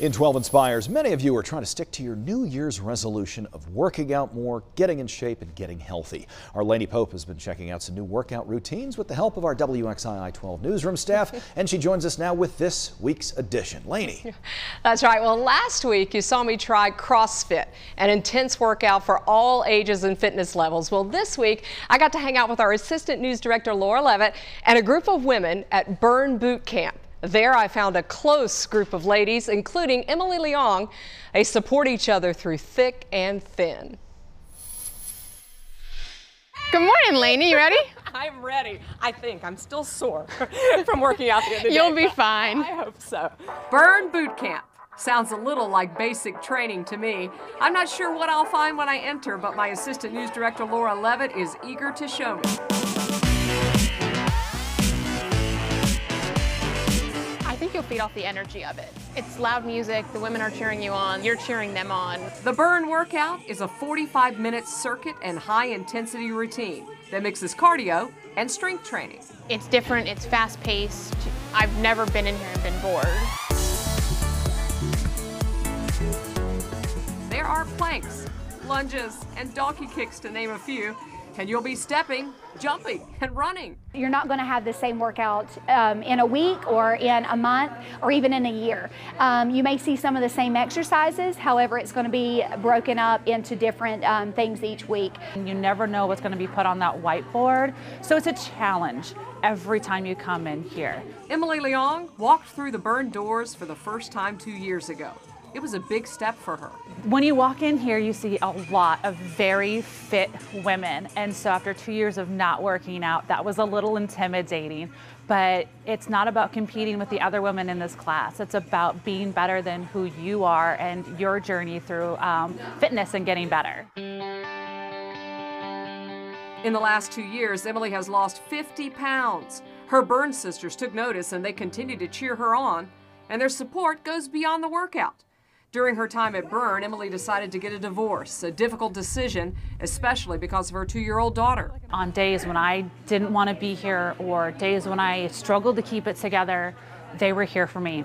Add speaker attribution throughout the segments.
Speaker 1: In 12 Inspires, many of you are trying to stick to your New Year's resolution of working out more, getting in shape, and getting healthy. Our Lainey Pope has been checking out some new workout routines with the help of our WXII 12 newsroom staff, and she joins us now with this week's edition. Lainey.
Speaker 2: That's right. Well, last week you saw me try CrossFit, an intense workout for all ages and fitness levels. Well, this week I got to hang out with our assistant news director, Laura Levitt, and a group of women at Burn Boot Camp. There I found a close group of ladies, including Emily Leong. They support each other through thick and thin.
Speaker 3: Good morning, Lainey. You ready?
Speaker 2: I'm ready. I think I'm still sore from working out the other day.
Speaker 3: You'll be fine.
Speaker 2: I hope so. Burn Boot Camp. Sounds a little like basic training to me. I'm not sure what I'll find when I enter, but my assistant news director Laura Levitt is eager to show me.
Speaker 3: You'll feed off the energy of it. It's loud music, the women are cheering you on, you're cheering them on.
Speaker 2: The Burn workout is a 45 minute circuit and high intensity routine that mixes cardio and strength training.
Speaker 3: It's different, it's fast paced. I've never been in here and been bored.
Speaker 2: There are planks, lunges, and donkey kicks to name a few, and you'll be stepping, jumping, and running.
Speaker 4: You're not going to have the same workout um, in a week or in a month or even in a year. Um, you may see some of the same exercises, however, it's going to be broken up into different um, things each week.
Speaker 5: You never know what's going to be put on that whiteboard, so it's a challenge every time you come in here.
Speaker 2: Emily Leong walked through the burn doors for the first time two years ago. It was a big step for her.
Speaker 5: When you walk in here, you see a lot of very fit women. And so after two years of not working out, that was a little intimidating. But it's not about competing with the other women in this class. It's about being better than who you are and your journey through um, fitness and getting better.
Speaker 2: In the last two years, Emily has lost 50 pounds. Her burn sisters took notice and they continue to cheer her on, and their support goes beyond the workout. During her time at Burn, Emily decided to get a divorce, a difficult decision, especially because of her two year old daughter.
Speaker 5: On days when I didn't want to be here or days when I struggled to keep it together, they were here for me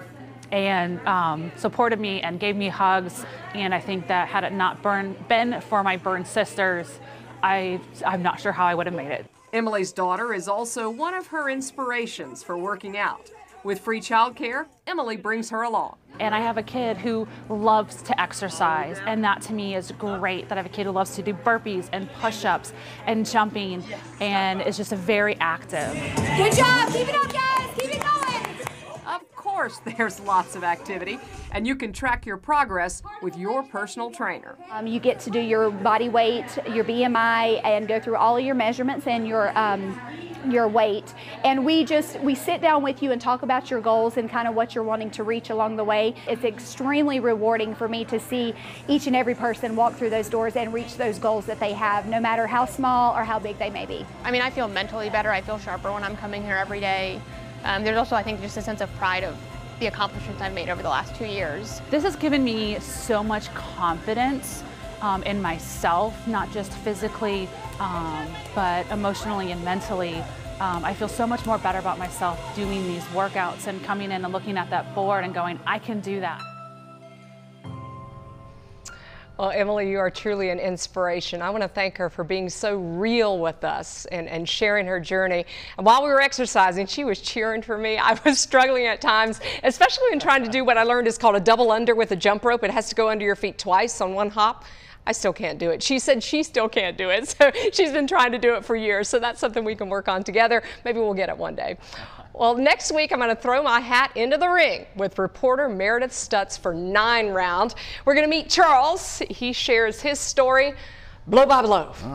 Speaker 5: and um, supported me and gave me hugs. And I think that had it not burn, been for my Burn sisters, I, I'm not sure how I would have made it.
Speaker 2: Emily's daughter is also one of her inspirations for working out. With free childcare, Emily brings her along.
Speaker 5: And I have a kid who loves to exercise, and that to me is great that I have a kid who loves to do burpees and push ups and jumping and is just a very active.
Speaker 6: Good job! Keep it up, guys! Keep it going!
Speaker 2: Of course, there's lots of activity, and you can track your progress with your personal trainer.
Speaker 4: Um, you get to do your body weight, your BMI, and go through all of your measurements and your um, your weight and we just we sit down with you and talk about your goals and kind of what you're wanting to reach along the way. It's extremely rewarding for me to see each and every person walk through those doors and reach those goals that they have no matter how small or how big they may be.
Speaker 3: I mean i feel mentally better. I feel sharper when i'm coming here every day. Um, there's also i think just a sense of pride of the accomplishments I've made over the last two years.
Speaker 5: This has given me so much confidence um, in myself, not just physically, um, but emotionally and mentally. Um, I feel so much more better about myself doing these workouts and coming in and looking at that board and going, I can do that.
Speaker 2: Well, Emily, you are truly an inspiration. I want to thank her for being so real with us and, and sharing her journey. And while we were exercising, she was cheering for me. I was struggling at times, especially in trying to do what I learned is called a double under with a jump rope. It has to go under your feet twice on one hop. I still can't do it. She said she still can't do it. So she's been trying to do it for years. So that's something we can work on together. Maybe we'll get it one day. Well, next week I'm going to throw my hat into the ring with reporter Meredith Stutz for 9Round. We're going to meet Charles. He shares his story blow by blow. Ah.